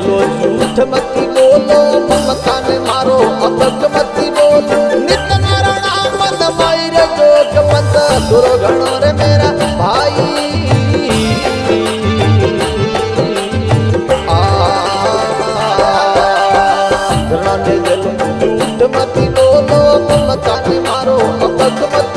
लो झूठ मती बोलो, तुम काने मारो अतक मती बोलो। नित नारायण मन माई जोग पंत सुर घणो रे मेरा भाई। झूठ मती बोलो, तुम काने मारो अतक मती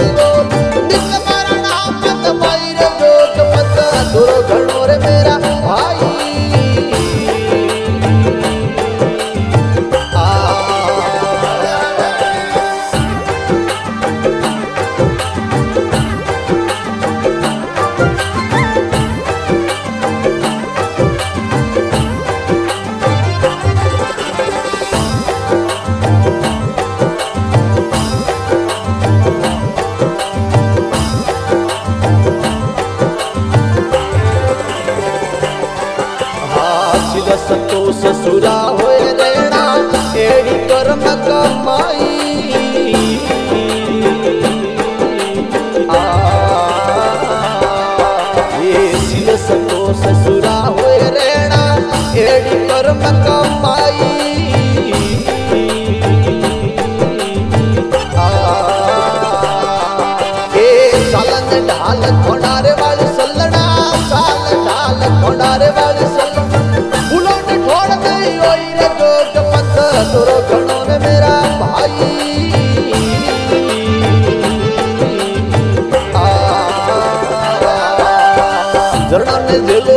জল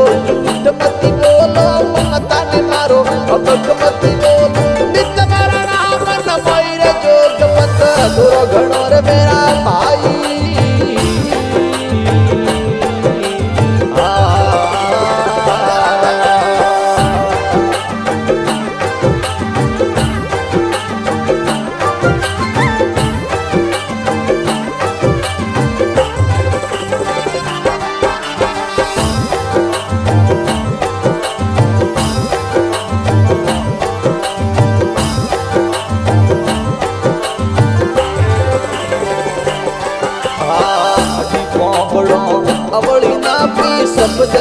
Go, go, go.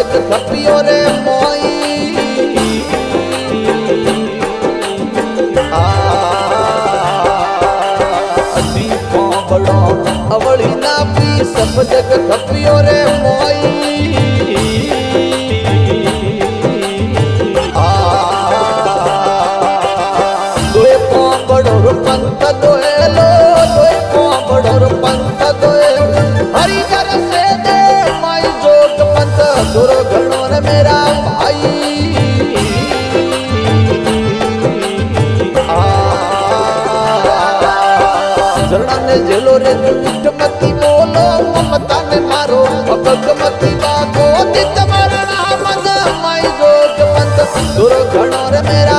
जग फपियो रे मोई। असी पावड़ो अवड़ी ना पी सब जग फपियो रे और मेरा भाई। जरना ने जेलो रे मती बोलो ममता ने मारो भगवती बागो दित मरण मद माई जोग पंत दुर्घणो रे मेरा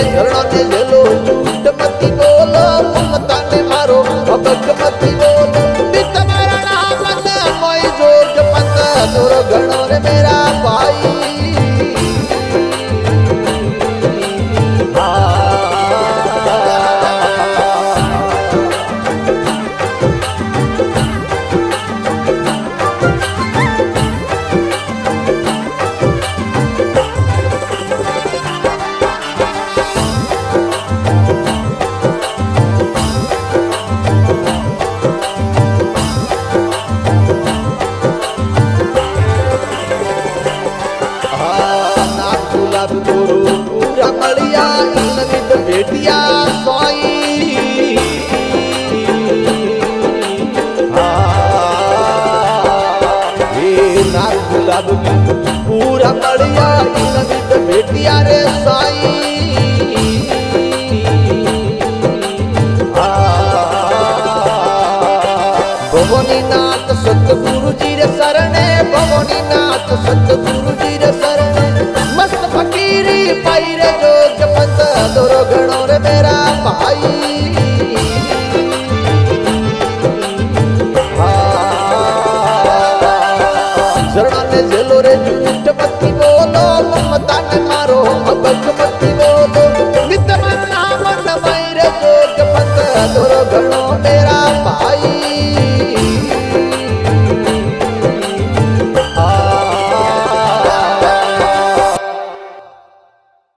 Karunatı Yelo મળ્યા નંદની બેટિયા